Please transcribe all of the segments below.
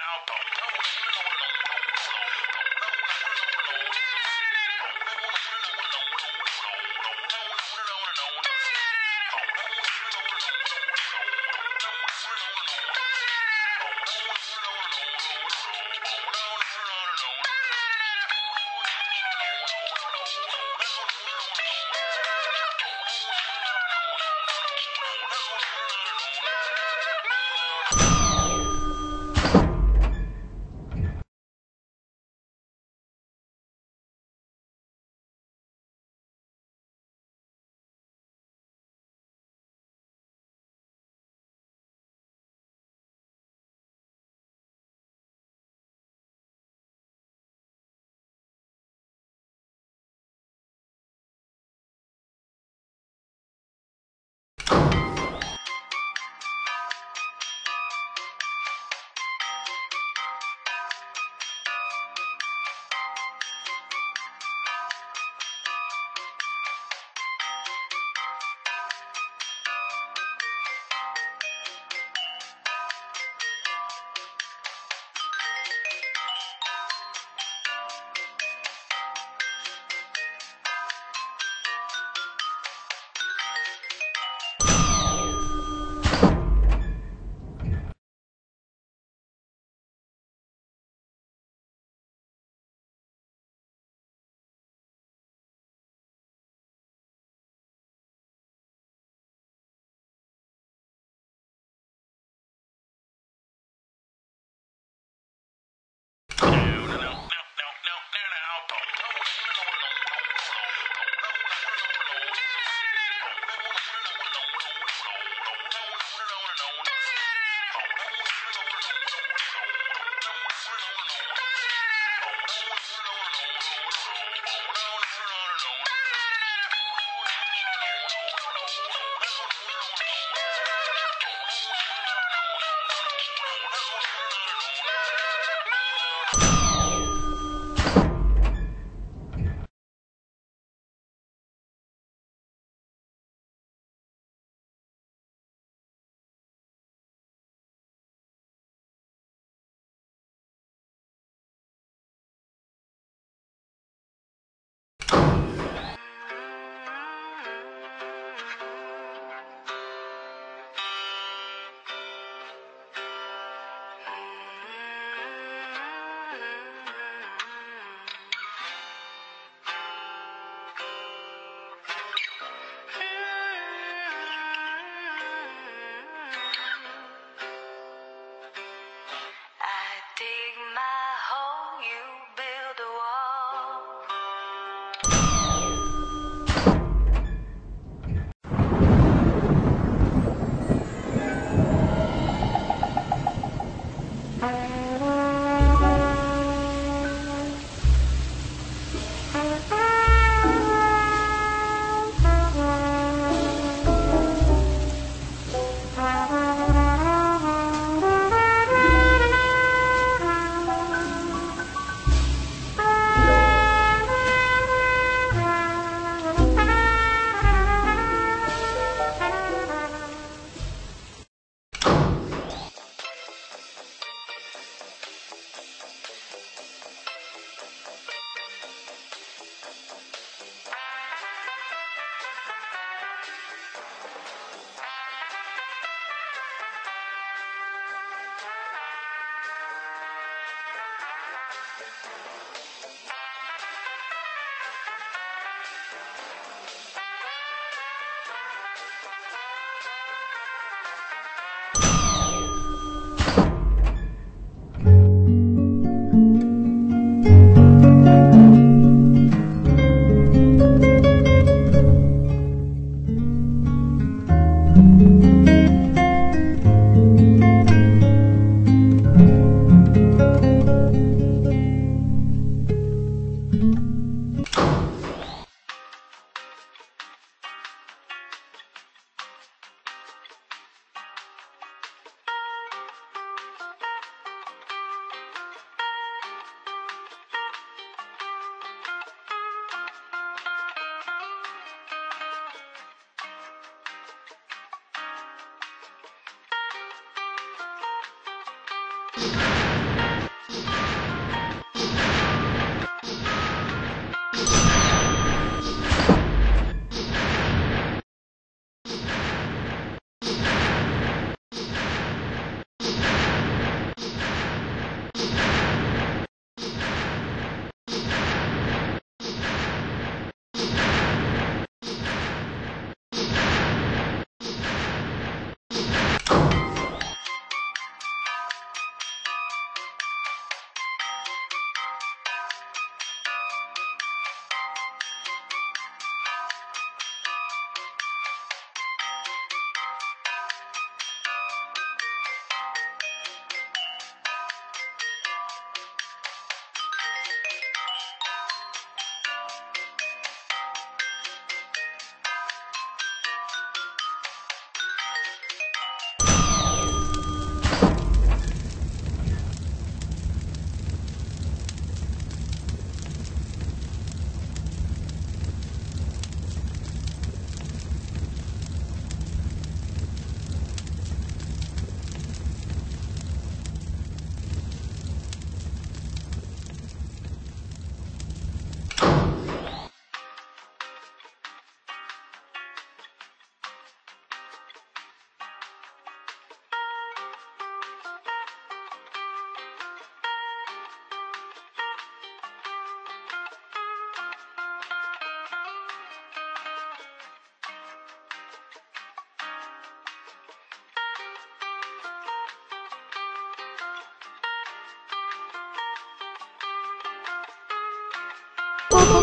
Oh, you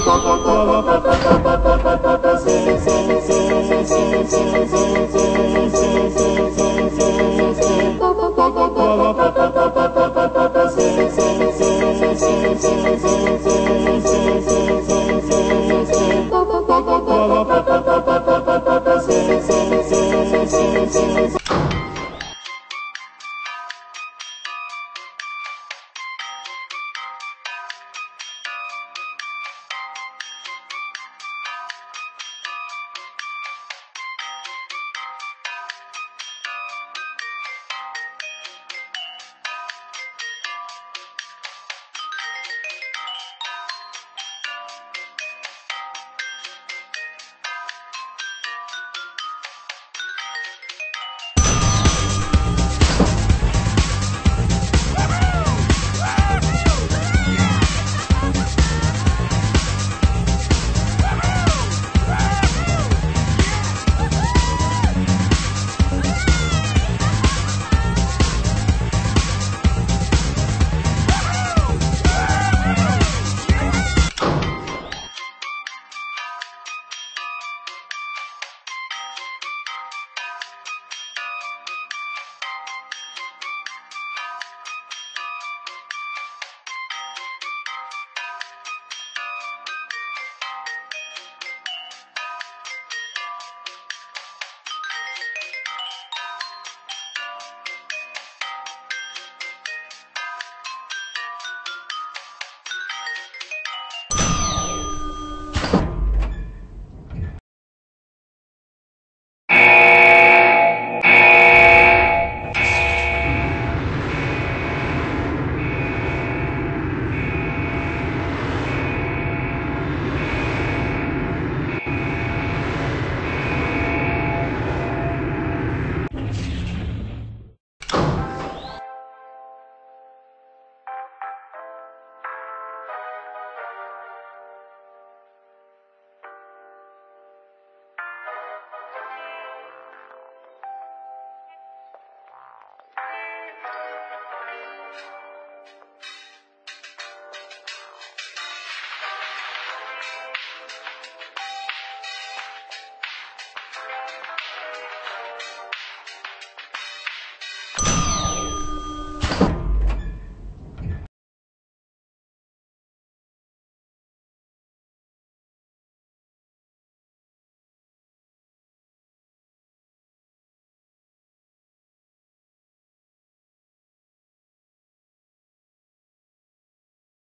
Ba ba ba ba ba